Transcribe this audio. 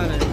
Got it.